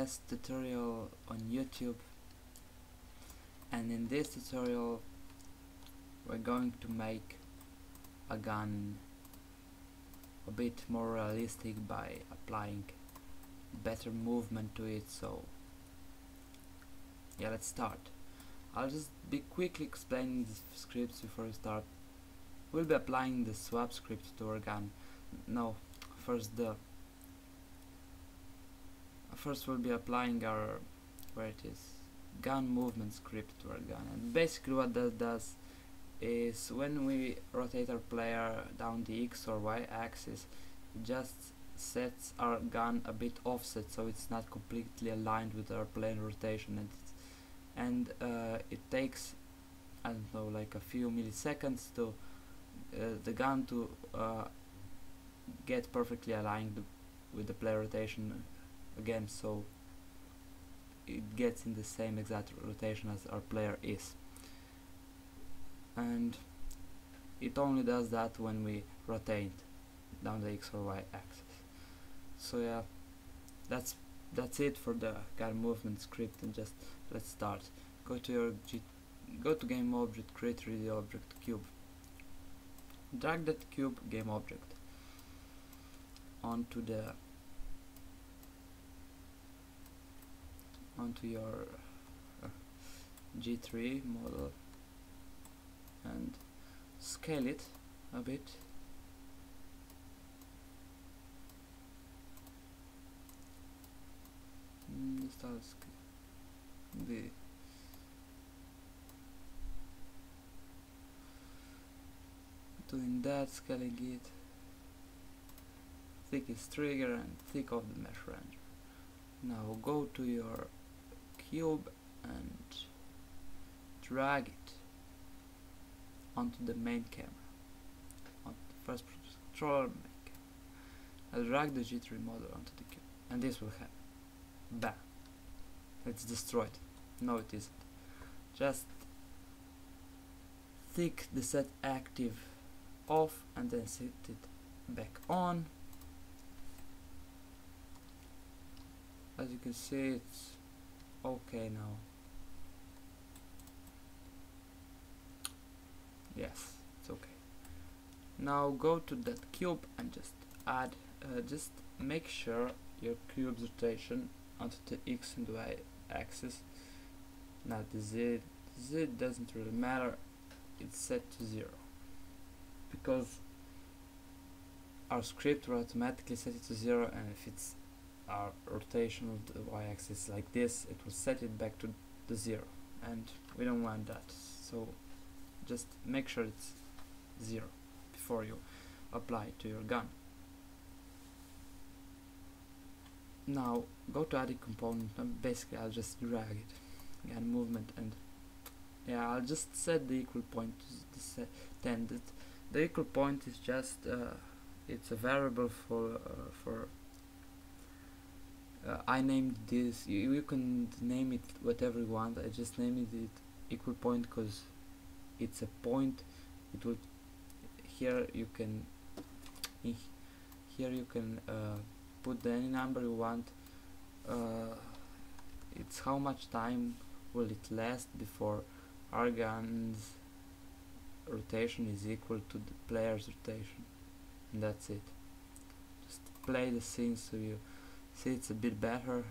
FPS tutorial on YouTube. And in this tutorial we're going to make a gun a bit more realistic by applying better movement to it so yeah let's start. I'll just be quickly explaining the scripts before we start. We'll be applying the swap script to our gun. No first the first we'll be applying our where it is gun movement script to our gun. And basically what that does is when we rotate our player down the x or y axis it just sets our gun a bit offset so it's not completely aligned with our plane rotation. And and uh, it takes I don't know like a few milliseconds to uh, the gun to uh, get perfectly aligned with the player rotation again so it gets in the same exact rotation as our player is. And it only does that when we rotate down the x or y axis. So yeah that's that's it for the gun movement script and just let's start. Go to your G go to game object create 3d object cube. Drag that cube game object onto the onto your uh, G3 model and scale it a bit. Mm, the doing that scaling it thick thickest trigger and thick of the mesh render. Now go to your cube and drag it onto the main camera on the first controller camera. I'll drag the G3 model onto the cube and this will happen. Bam. It's destroyed no it isn't. Just tick the set active off and then set it back on. As you can see it's okay now. Yes it's okay. Now go to that cube and just add uh, just make sure your cube's rotation onto the x and y axis. Now the z z doesn't really matter it's set to zero. Because our script will automatically set it to zero and if it's our rotation of the y-axis like this it will set it back to the zero and we don't want that. So just make sure it's zero before you apply to your gun. Now go to add a component and basically I'll just drag it. Again movement and yeah I'll just set the equal point to the set 10 the equal point is just uh, it's a variable for uh, for uh, I named this you, you, can name it whatever you want I just named it equal point because it's a point. It would here you can here you can uh, put any number you want. Uh, it's how much time will it last before Argan's rotation is equal to the player's rotation and that's it. Just play the scene so you see it's a bit better.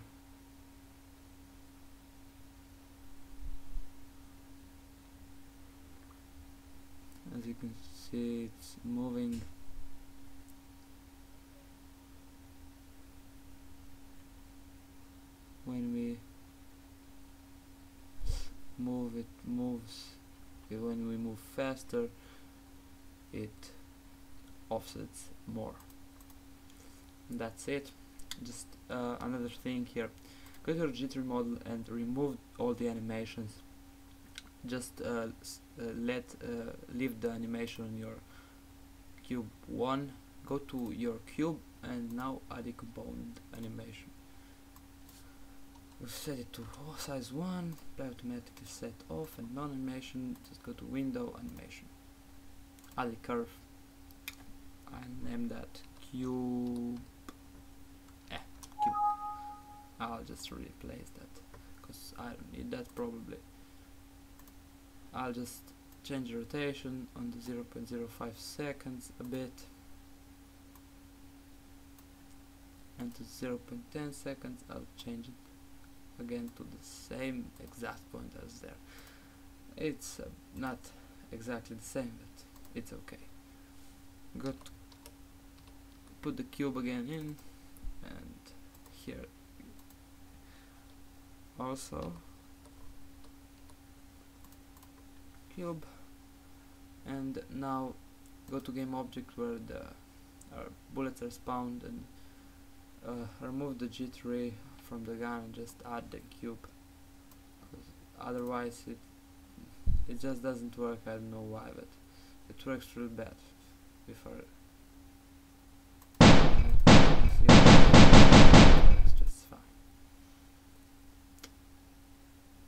As you can see it's moving. When we move it moves. When we move faster it offsets more. And that's it just uh, another thing here. Go to your G3 model and remove all the animations. Just uh, uh, let uh, leave the animation on your cube 1 go to your cube and now add a component animation. We'll set it to size 1 play automatically set off and non animation just go to window animation. Add a curve. And name that cube I'll just replace that because I don't need that probably I'll just change the rotation on the 0.05 seconds a bit and to 0.10 seconds I'll change it again to the same exact point as there. It's uh, not exactly the same but it's okay. Got put the cube again in and here also cube and now go to game object where the bullets are spawned and uh, remove the G3 from the gun and just add the cube. Otherwise it it just doesn't work I don't know why but it works real bad if I works just fine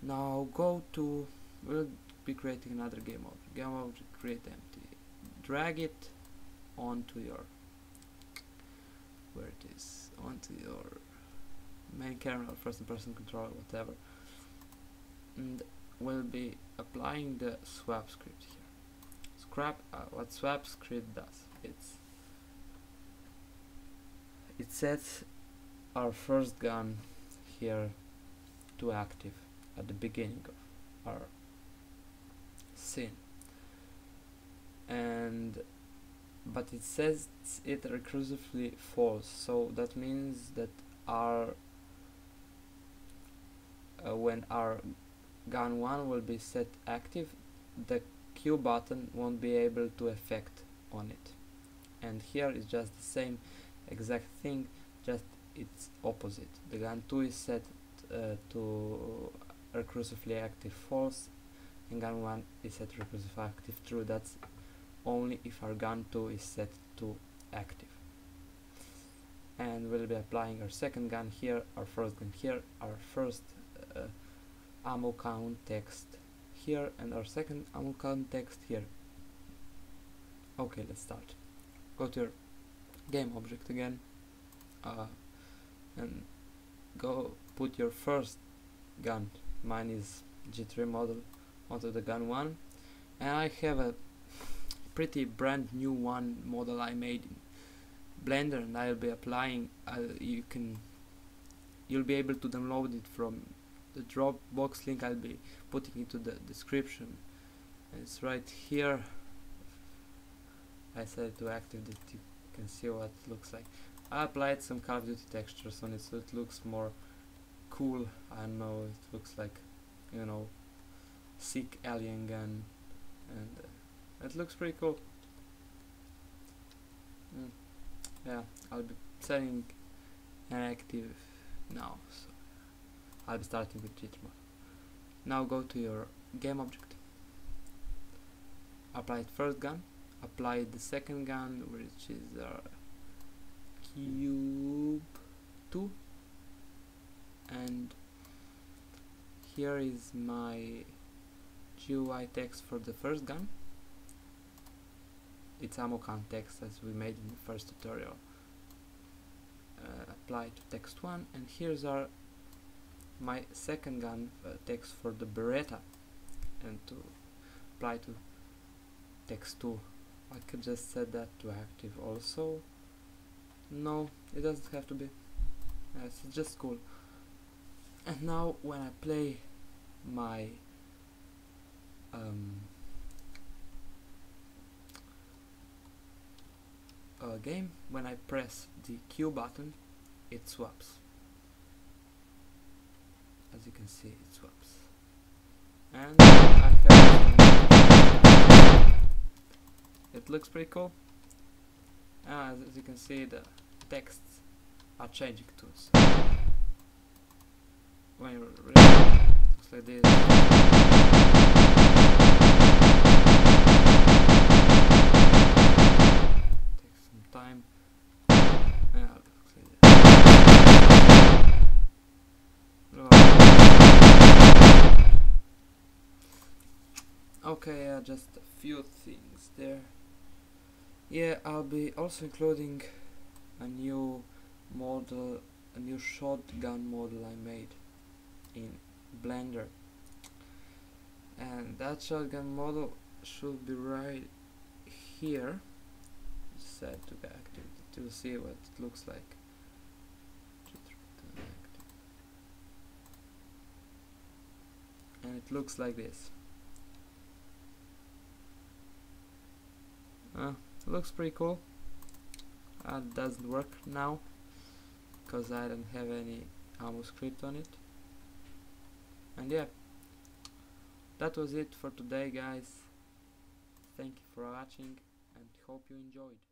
now go to we'll be creating another game object game object create empty. Drag it onto your where it is onto your main camera first person controller whatever. And we'll be applying the swap script here. Scrap uh, what swap script does it's it sets our first gun here to active at the beginning of our scene and but it says it recursively false so that means that our uh, when our gun 1 will be set active the Q button won't be able to effect on it. And here is just the same exact thing just it's opposite. The gun 2 is set uh, to recursively active false and gun 1 is set recursively active. True that's only if our gun 2 is set to active. And we'll be applying our second gun here our first gun here our first uh, ammo count text here and our second ammo count text here. Okay let's start. Go to your game object again uh, and go put your first gun mine is G3 model onto the gun 1 and I have a pretty brand new one model I made in Blender and I'll be applying uh, you can you'll be able to download it from the Dropbox link I'll be putting into the description. It's right here. I it to active that you can see what it looks like. I applied some Call of Duty textures on it so it looks more cool I know it looks like you know sick alien gun and uh, it looks pretty cool. Mm. Yeah, I'll be setting an active now. So I'll be starting with jitter mode. Now go to your game object. Apply first gun. Apply the second gun, which is our cube 2 and here is my GUI text for the first gun. Its ammo context as we made in the first tutorial. Uh, apply to text 1 and here's our my second gun uh, text for the Beretta. And to apply to text 2 I could just set that to active also. No it doesn't have to be. Uh, it's just cool and now when I play my um, uh, game, when I press the Q button, it swaps. As you can see, it swaps. And I have it looks pretty cool. as, you can see, the texts are changing to it looks like this. time. Okay, uh, just a few things there. Yeah, I'll be also including a new model a new shotgun model I made in Blender. And that shotgun model should be right here. Set to active to see what it looks like. And it looks like this. Uh, looks pretty cool. Uh, doesn't work now because I don't have any ammo script on it and yeah that was it for today guys. Thank you for watching and hope you enjoyed